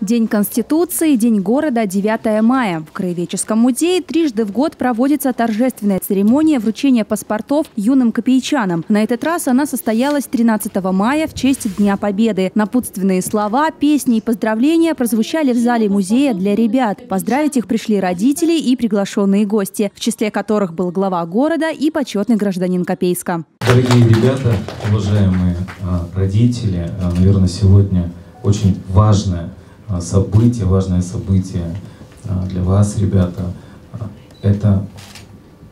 День Конституции, День города, 9 мая. В Краеведческом музее трижды в год проводится торжественная церемония вручения паспортов юным копейчанам. На этот раз она состоялась 13 мая в честь Дня Победы. Напутственные слова, песни и поздравления прозвучали в зале музея для ребят. Поздравить их пришли родители и приглашенные гости, в числе которых был глава города и почетный гражданин Копейска. Дорогие ребята, уважаемые а, родители, а, наверное, сегодня очень важное а, событие, важное событие а, для вас, ребята, а, это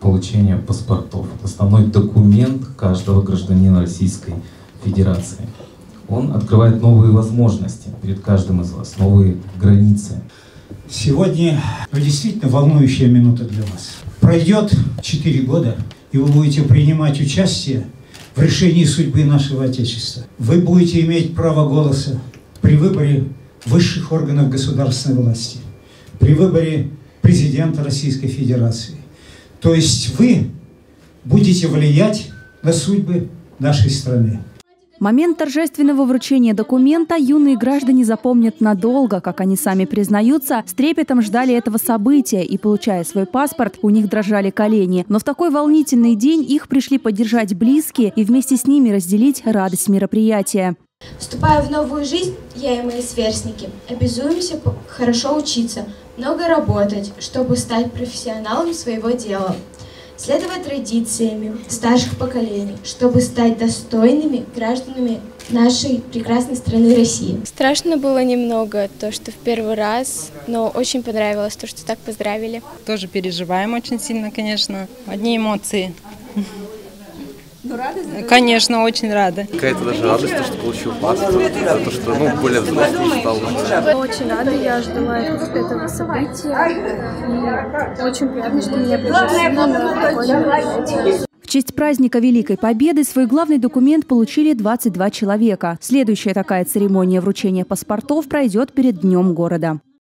получение паспортов. Это основной документ каждого гражданина Российской Федерации. Он открывает новые возможности перед каждым из вас, новые границы. Сегодня действительно волнующая минута для вас. Пройдет 4 года, и вы будете принимать участие в решении судьбы нашего Отечества. Вы будете иметь право голоса при выборе высших органов государственной власти, при выборе президента Российской Федерации. То есть вы будете влиять на судьбы нашей страны. Момент торжественного вручения документа юные граждане запомнят надолго, как они сами признаются, с трепетом ждали этого события и, получая свой паспорт, у них дрожали колени. Но в такой волнительный день их пришли поддержать близкие и вместе с ними разделить радость мероприятия. Вступая в новую жизнь, я и мои сверстники обязуемся хорошо учиться, много работать, чтобы стать профессионалом своего дела, следовать традициями старших поколений, чтобы стать достойными гражданами нашей прекрасной страны России. Страшно было немного, то, что в первый раз, но очень понравилось то, что так поздравили. Тоже переживаем очень сильно, конечно. Одни эмоции. Ну, рады за Конечно, очень рады. Какая-то даже радость, то, что получил паспорт, за то, что ну, более взрослым стал. Очень рада, я ждала этого события. И очень приятно, что меня пригласили на такое мероприятие. В честь праздника Великой Победы свой главный документ получили 22 человека. Следующая такая церемония вручения паспортов пройдет перед Днем города.